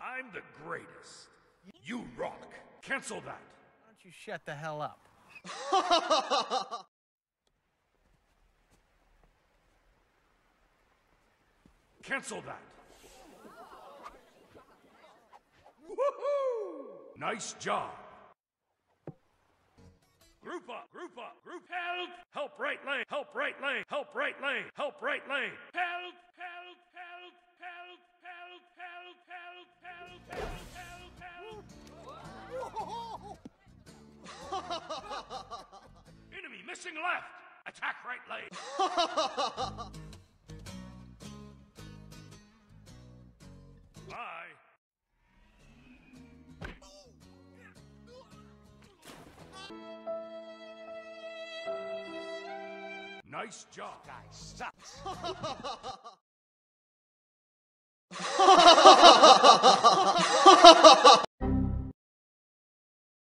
I'm the greatest. You rock. Cancel that. Why don't you shut the hell up? Cancel that. Woohoo! Nice job. Group up, group up, group help! Help right lane, help right lane, help right lane, help right lane. Help, Missing left. Attack right lane. Bye. Nice job. Guy sucks.